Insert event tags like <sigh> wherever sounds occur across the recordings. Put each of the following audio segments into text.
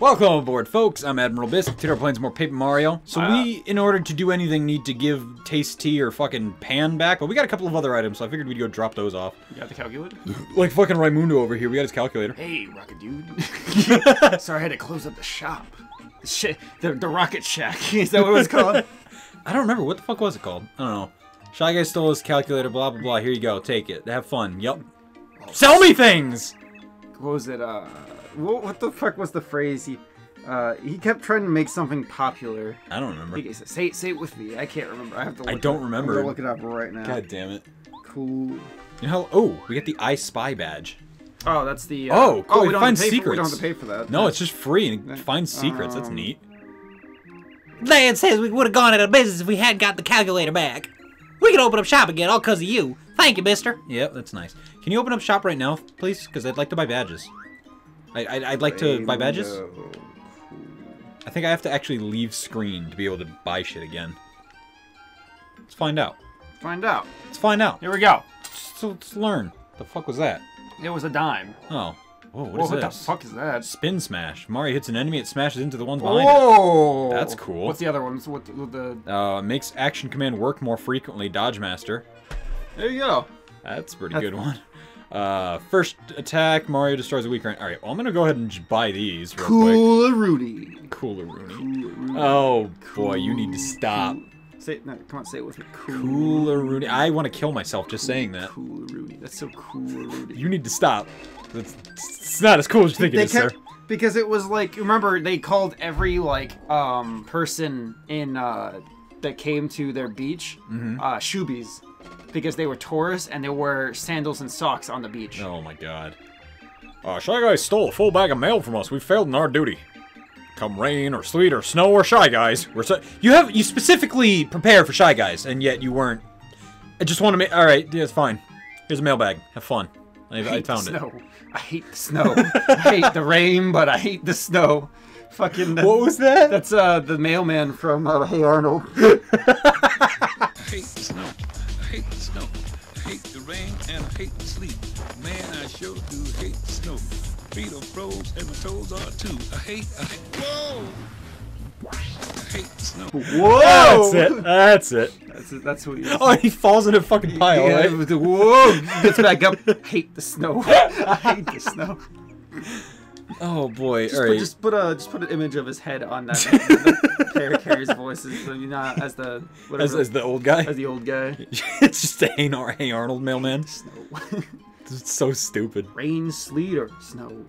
Welcome aboard, folks. I'm Admiral Bisque. Today we're playing some more Paper Mario. So Wow. we, in order to do anything, need to give Tayce T or fucking Pan back. But we got a couple of other items, so I figured we'd go drop those off. You got the calculator? <laughs> Like fucking Raimundo over here, we got his calculator. Hey, Rocket Dude. <laughs> Sorry, I had to close up the shop. The, sh- the, the Rocket Shack. <laughs> Is that what it was called? I don't remember. What the fuck was it called? I don't know. Shy Guy stole his calculator, blah, blah, blah. Here you go. Take it. Have fun. Yup. Sell me things! what was it? Uh, what, what the fuck was the phrase? He, uh, he kept trying to make something popular. I don't remember. He said, "Say, say it with me." I can't remember. I have to. Look I don't it up. remember. I'm gonna look it up right now. God damn it. Cool. You know how, oh, we get the I Spy badge. Oh, that's the. Uh, Oh, cool. we It don't finds have to pay For, we don't have to pay for that. No, it's just free and it finds secrets. That's Um, neat. Dad says we would have gone out of business if we hadn't got the calculator back. We can open up shop again, all because of you. Thank you, mister. Yep, that's nice. Can you open up shop right now, please? Because I'd like to buy badges. I, I, I'd like to buy badges. Rainbow. I think I have to actually leave screen to be able to buy shit again. Let's find out. Find out. Let's find out. Here we go. So let's learn. The fuck was that? It was a dime. Oh. Whoa, what Whoa, is what the fuck is that? Spin smash. Mario hits an enemy, it smashes into the ones behind Oh, That's cool. What's the other ones? What the, what the. Uh, makes action command work more frequently. Dodge master. There you go. That's a pretty good one. Uh, first attack, Mario destroys a weak rank. Alright, well, I'm gonna go ahead and buy these real Cooler Rudy. quick. Cooler Rooney. Cooler Rudy. Oh, boy, you need to stop. Say no, come on, say it with me. Cool. Cooler Rooney. I want to kill myself just saying that. Cooler Rudy. That's so cool. You need to stop. That's, it's not as cool as you think it is, kept sir. because it was like remember they called every like um person in uh that came to their beach Mm-hmm. uh shoobies because they were tourists and they wore sandals and socks on the beach. Oh my god. Uh, Shy Guys stole a full bag of mail from us. We failed in our duty. Come rain or sleet or snow or Shy Guys. We're so you have you specifically prepared for Shy Guys, and yet you weren't. I just want to make. All right, yeah, it's fine. Here's a mailbag. Have fun. I, I hate found the it. snow. I hate the snow. I hate the rain, but I hate the snow. Fucking. What was that? That's uh the mailman from uh, Hey Arnold. I <laughs> hate the snow. I hate the snow. I hate the rain and I hate the sleet. Man, I sure do hate the snow. Feet are froze and my toes are too. I hate, I hate, whoa! I hate the snow. Whoa! That's it. <laughs> That's it. That's, that's what. He Oh, he falls in a fucking pile, yeah, right? whoa! He Gets back up. Hate the snow. <laughs> I hate the snow. Oh boy. Just, All put, right. just put a just put an image of his head on that. <laughs> the, Carrie Carrie's voice as the, you know as the whatever As, as the old guy. as the old guy. <laughs> it's just a Hey, Ar- hey Arnold mailman. Snow. <laughs> It's so stupid. Rain, sleet, or snow.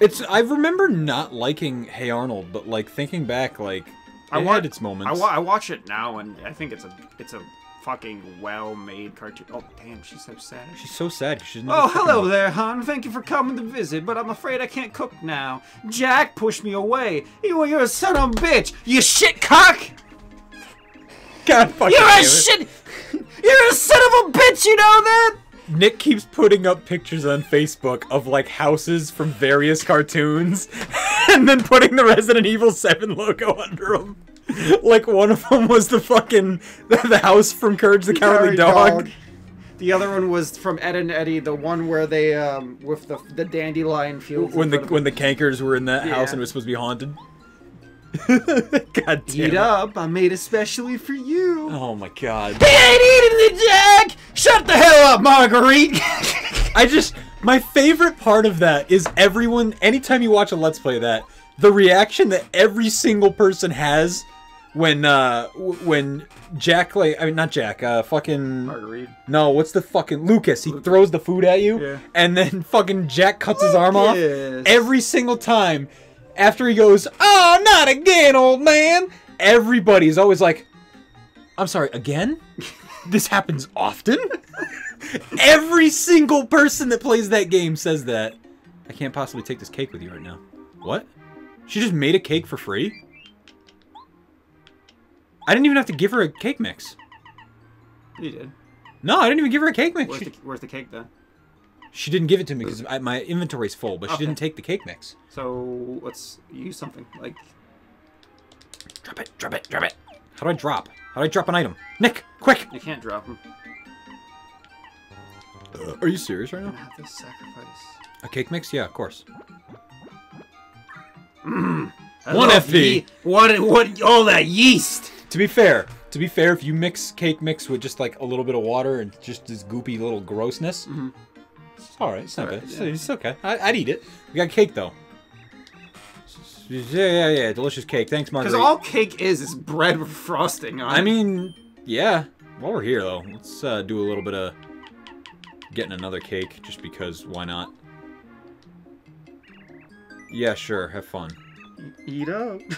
It's I remember not liking Hey Arnold, but like thinking back, like it I wa- had its I, moments. wa- I watch it now and I think it's a it's a fucking well-made cartoon. Oh damn, she's so sad. She's so sad. She's Oh, hello there, hon. Thank you for coming to visit, but I'm afraid I can't cook now. Jack pushed me away. You, you're a son of a bitch. You shit cock. God fucking You're a it. shit. You're a son of a bitch. You know that? Nick keeps putting up pictures on Facebook of like houses from various cartoons, <laughs> and then putting the Resident Evil 7 logo under them. <laughs> Like one of them was the fucking <laughs> the house from Courage the Cowardly Dog. The other one was from Ed and Eddie, the one where they um with the the dandelion fields. in When the when the Kankers were in that house and it was supposed to be haunted. <laughs> God damn. Eat it. up! I made especially for you. Oh my god. He ain't eating the Jack. Shut the hell up, Marguerite. I just my favorite part of that is everyone anytime you watch a let's play that the reaction that every single person has when uh when Jack like I mean not Jack uh fucking Marguerite. no what's the fucking Lucas he throws the food at you Yeah. and then <laughs> fucking Jack cuts his arm off every single time after he goes oh not again old man everybody's always like I'm sorry again <laughs> this happens often <laughs> Every single person that plays that game says that. I can't possibly take this cake with you right now. What? She just made a cake for free? I didn't even have to give her a cake mix. You did. No, I didn't even give her a cake mix. Where's She, the, where's the cake then? she didn't give it to me because my inventory's full, but she didn't take the cake mix. So let's use something like. Drop it, drop it, drop it. How do I drop? How do I drop an item? Nick, quick! You can't drop them. Uh, are you serious right now? I now? have to sacrifice. A cake mix? Yeah, of course. Mm. I One love FP. ye- What? What? All that yeast. To be fair, to be fair, if you mix cake mix with just like a little bit of water and just this goopy little grossness, it's all right. It's not alright, bad. It's, yeah. it's okay. I, I'd eat it. We got cake though. Yeah, yeah, yeah. Delicious cake. Thanks, Margaret. Because all cake is is bread with frosting on I mean, yeah. While we're here though, let's uh, do a little bit of getting another cake, just because. Why not? Yeah, sure. Have fun. eat up. <laughs>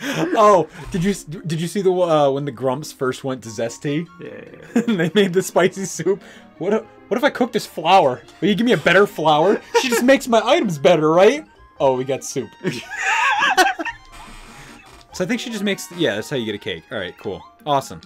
<laughs> oh, did you did you see the uh, when the Grumps first went to Zess T.? <laughs> Yeah. and they made the spicy soup. What if, what if I cook this flour? Will you give me a better flour? She just makes my items better, right? Oh, we got soup. <laughs> so I think she just makes. Yeah, that's how you get a cake. All right, cool, awesome.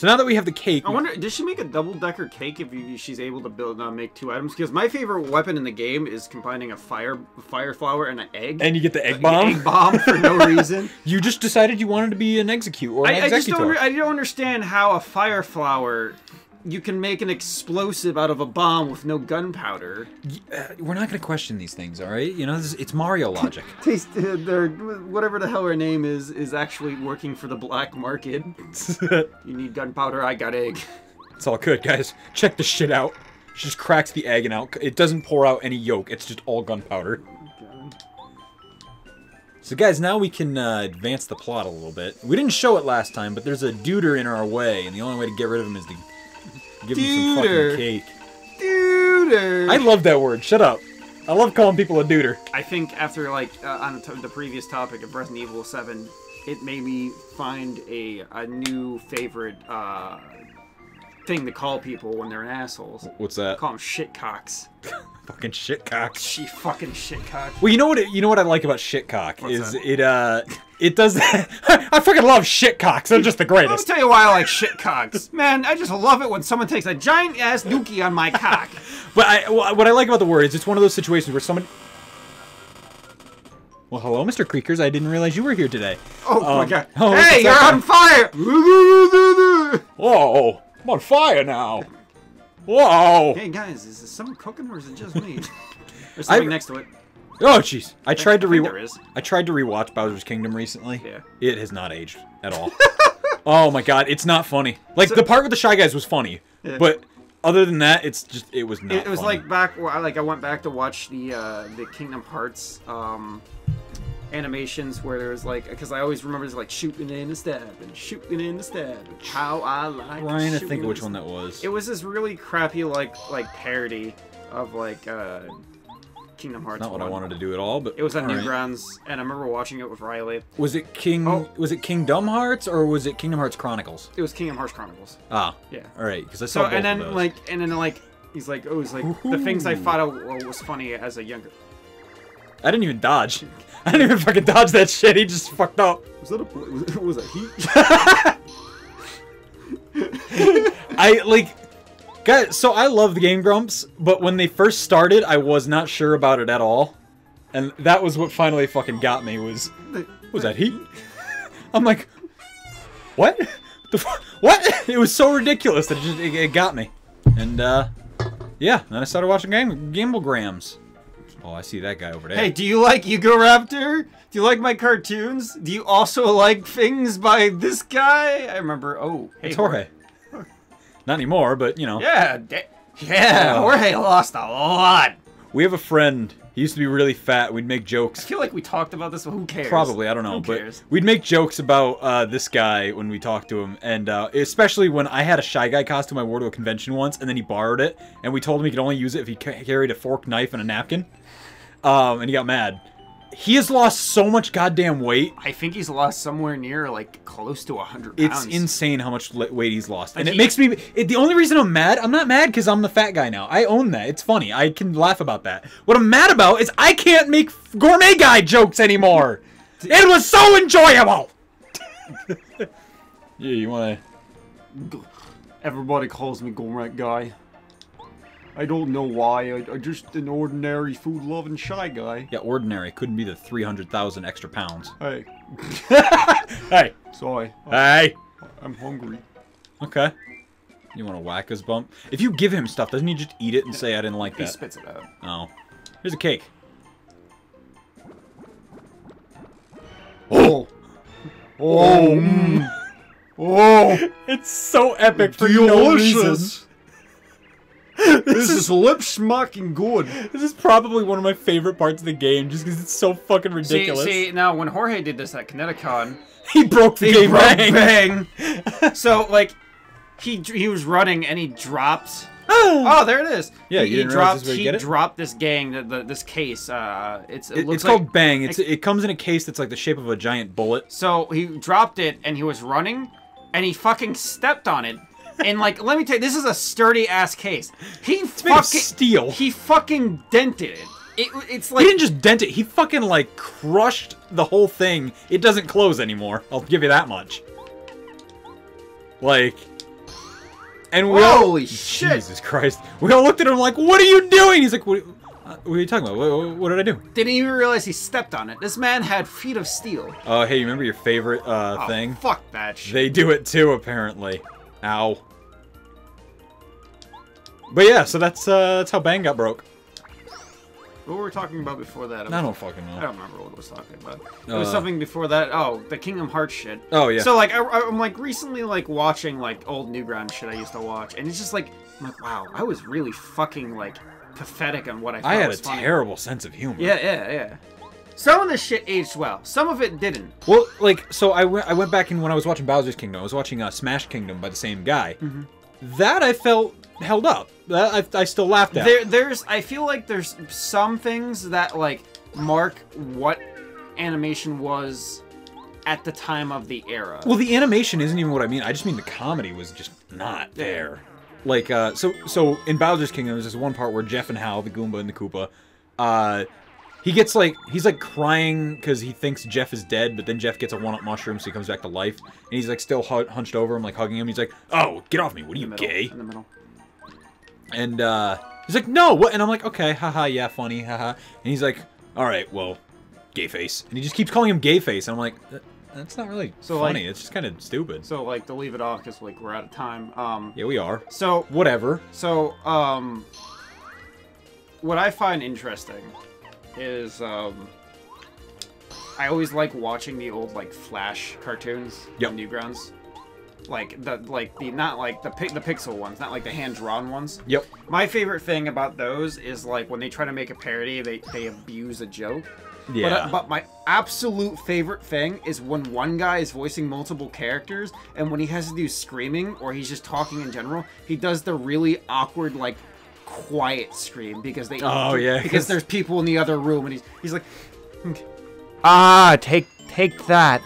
So now that we have the cake, I wonder, does she make a double decker cake if you, she's able to build uh, make two items? Because my favorite weapon in the game is combining a fire fire flower and an egg. and you get the egg bomb. egg bomb for no <laughs> reason. You just decided you wanted to be an execute or an I, I just don't. I don't understand how a fire flower you can make an explosive out of a bomb with no gunpowder. Uh, we're not going to question these things, all right? You know, this is, it's Mario logic. <laughs> Tayce uh, their whatever the hell her name is is actually working for the black market. <laughs> You need gunpowder. I got egg. It's all good, guys. Check this shit out. She just cracks the egg and out. It doesn't pour out any yolk. It's just all gunpowder. So, guys, now we can uh, advance the plot a little bit. We didn't show it last time, but there's a duder in our way, and the only way to get rid of him is to give him some fucking cake. Dude. I love that word. Shut up. I love calling people a duder. I think after like uh, on the, t- the previous topic of Resident Evil Seven, it made me find a a new favorite uh, thing to call people when they're assholes. What's that? Call them shitcocks. <laughs> Fucking shitcock. She fucking shitcock. Well, you know what? It, you know what I like about shitcock What's is that? it. Uh, it does. <laughs> I fucking love shitcocks. They're just the greatest. Let me tell you why I like shitcocks. Man, I just love it when someone takes a giant ass dookie on my cock. <laughs> But I, what I like about the word is it's one of those situations where someone. Well, hello, Mr. Creakers. I didn't realize you were here today. Oh my Um, god. oh, hey, you're on fire! Whoa, I'm on fire now. Whoa. hey guys, is this someone cooking or is it just me? <laughs> There's something I- next to it. Oh, jeez. I tried to I re. I tried to rewatch Bowser's Kingdom recently. Yeah. It has not aged at all. <laughs> oh my god, it's not funny. Like the part with the shy guys was funny, Yeah. but other than that, it's just it was not. It, it was funny. like back like I went back to watch the uh, the Kingdom Hearts um, animations where there was like because I always remember it's like shooting in the stab and shooting in the stab. How I like trying to think which one that was. It was this really crappy like like parody of like uh, Kingdom Hearts. not what I wanted to do at all, but It was on right. Newgrounds, and I remember watching it with Riley. Was it King? Oh. Was it Kingdom Hearts or was it Kingdom Hearts Chronicles? It was Kingdom Hearts Chronicles. Ah, Yeah. all right, because I So saw both and then of those. like and then like he's like oh he's like the things I thought was funny as a younger. I didn't even dodge. <laughs> I didn't even fucking dodge that shit. He just fucked up. Was that a was, was that heat? <laughs> I like, guys. So I love the Game Grumps, but when they first started, I was not sure about it at all, and that was what finally fucking got me. Was was that heat? <laughs> I'm like, what? The what? It was so ridiculous that it just it, it got me, and uh, yeah. Then I started watching Game Gamblegrams. Oh, I see that guy over there. Hey, do you like Egoraptor? Do you like my cartoons? Do you also like things by this guy? I remember. Oh, hey, it's Jorge. Not anymore, but you know. Yeah, yeah. Oh. Jorge lost a lot. We have a friend. He used to be really fat. We'd make jokes. I feel like we talked about this, but who cares? Probably, I don't know, Who but cares? we'd make jokes about uh, this guy when we talked to him, and uh, especially when I had a shy guy costume I wore to a convention once, and then he borrowed it, and we told him he could only use it if he carried a fork, knife, and a napkin, um, and he got mad. He has lost so much goddamn weight. I think he's lost somewhere near like close to hundred It's insane how much weight he's lost, and Like it makes me. It, the only reason I'm mad, I'm not mad because I'm the fat guy now. I own that. It's funny. I can laugh about that. What I'm mad about is I can't make gourmet guy jokes anymore. <laughs> It was so enjoyable. <laughs> yeah, you want to? Everybody calls me Gourmet Guy. I don't know why. I, I'm just an ordinary food-loving shy guy. Yeah, ordinary couldn't be the three hundred thousand extra pounds. Hey, <laughs> Hey, sorry. hey. I'm hungry. Okay. You want to whack his bump? If you give him stuff, doesn't he just eat it and say I didn't like He that? He spits it out. Oh, here's a cake. Oh. Oh. <laughs> mm. Oh. It's so epic for no reason. Delicious. <laughs> This is lip smacking good. This is probably one of my favorite parts of the game, just because it's so fucking ridiculous. see, see, now when Jorge did this at Kineticon, <laughs> he broke the he game broke bang. bang. <laughs> so like, he he was running and he dropped. <gasps> Oh, there it is. Yeah, he, he dropped. this is where you He dropped this gang, the, the, this case. Uh, it's it It- looks it's like, called Bang. It's it comes in a case that's like the shape of a giant bullet. So he dropped it and he was running, and he fucking stepped on it. And like, let me tell you, this is a sturdy ass case. He made of fucking steel. He fucking dented it. It it's like He didn't just dent it. He fucking like crushed the whole thing. It doesn't close anymore. I'll give you that much. Like, and we all Holy shit. Jesus Christ! We all looked at him like, "What are you doing?" He's like, "What, uh, what are you talking about? What, what- what did I do?" didn't even realize he stepped on it. This man had feet of steel. Oh, hey, you remember your favorite uh, Oh, thing? Fuck that shit. They do it too, apparently. Ow. But yeah, so that's uh, that's how Bang got broke. What were we talking about before that? I don't fucking know. I don't remember what I was talking about. It was Uh, something before that. Oh, the Kingdom Hearts shit. Oh yeah. So like I, I'm like recently like watching like old Newground shit I used to watch, and it's just like I'm like wow, I was really fucking like pathetic on what I thought I had a funny. terrible sense of humor. Yeah, yeah, yeah. Some of this shit aged well. Some of it didn't. Well, like, so I went, I went back and when I was watching Bowser's Kingdom, I was watching uh, Smash Kingdom by the same guy. Mm-hmm. That I felt held up. I, I still laughed at. There, there's. I feel like there's some things that like mark what animation was at the time of the era. Well, the animation isn't even what I mean. I just mean the comedy was just not there. Like, uh, so so in Bowser's Kingdom, there's this one part where Jeff and Hal, the Goomba and the Koopa, uh, he gets like he's like crying because he thinks Jeff is dead, but then Jeff gets a one-up mushroom, so he comes back to life, and he's like still hu- hunched over him, like hugging him. He's like, "Oh, get off me! What are you, middle, gay?" In the middle. And uh, he's like, "No, what?" And I'm like, "Okay, haha, yeah, funny, haha." And he's like, "All right, well, gay face," and he just keeps calling him gay face, and I'm like, "That- "That's not really So, funny. like- it's just kind of stupid." So like to leave it off because like we're out of time. Um. Yeah, we are. So Whatever. So, um, what I find interesting is, um, I always like watching the old like Flash cartoons Yep. on Newgrounds, like the like the not like the the pixel ones, not like the hand drawn ones. Yep. My favorite thing about those is like when they try to make a parody, they they abuse a joke. Yeah. But, uh, but my absolute favorite thing is when one guy is voicing multiple characters, and when he has to do screaming or he's just talking in general, he does the really awkward like quiet scream because they Oh, <laughs> yeah, 'cause- because there's people in the other room and he's he's like ah take take that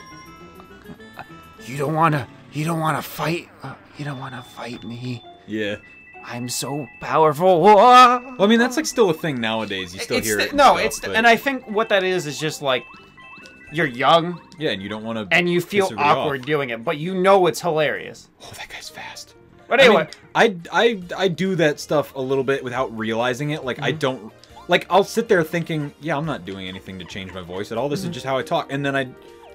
you don't want to you don't want to fight uh, you don't want to fight me yeah. I'm so powerful Well, I mean, that's like still a thing nowadays. You still it's hear the- it. no stuff, it's the- and I think what that is is just like you're young yeah, and you don't want to. and you feel awkward doing it, but you know it's hilarious. Oh, that guy's fast. But I anyway, mean, I, I I do that stuff a little bit without realizing it. Like I Mm-hmm. don't like I'll sit there thinking, yeah, I'm not doing anything to change my voice at all. This Mm-hmm. is just how I talk. And then I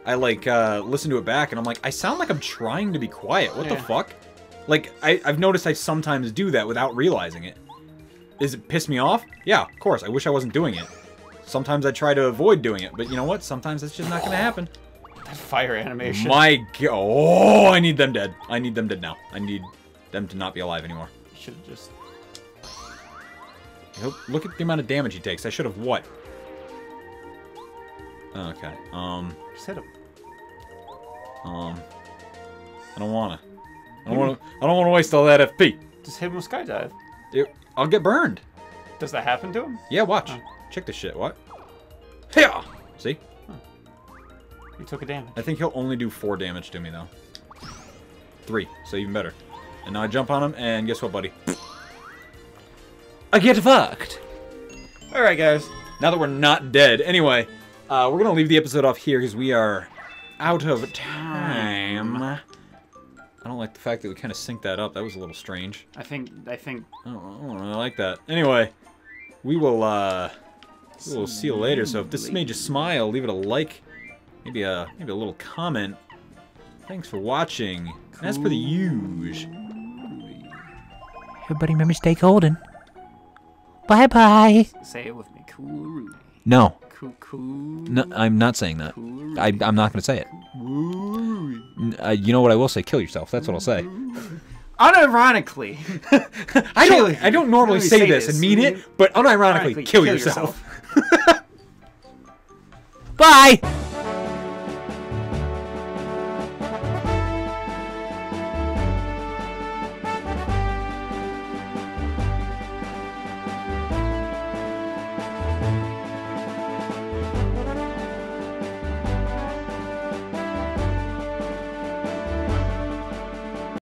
I like uh listen to it back and I'm like, I sound like I'm trying to be quiet. What the fuck? Like I I've noticed I sometimes do that without realizing it. Is it piss me off? Yeah, of course. I wish I wasn't doing it. Sometimes I try to avoid doing it, but you know what? Sometimes that's just not going to happen. That fire animation. My god. Oh, I need them dead. I need them dead now. I need them to not be alive anymore. should have just. Look- Look at the amount of damage he takes. I should have what? Okay. Um. Just hit him. Um. I don't wanna. I don't wanna. I don't wanna waste all that FP. Just hit him with skydive. It, I'll get burned. Does that happen to him? Yeah. Watch. Oh. Check this shit. What? Yeah. See? He took a damage. I think he'll only do four damage to me though. Three. So even better. And now I jump on him, and guess what, buddy? I get fucked. All right, guys. Now that we're not dead. Anyway, uh, we're gonna leave the episode off here because we are out of time. I don't like the fact that we kind of synced that up. That was a little strange. I think. I think. I don't, I don't really like that. Anyway, we will uh, we will see you later. So if this made you smile, leave it a like, maybe a maybe a little comment. Thanks for watching. And as for the huge. Everybody remember stay golden. Bye bye. Say it with me. Cool Rudy. No, no, I'm not saying that. I, I'm not going to say it. N- Uh, you know what I will say? Kill yourself. That's what I'll say. Unironically, <laughs> I don't. I don't normally say, this, and mean it, but unironically, Ironically, kill, yourself. <laughs> Bye.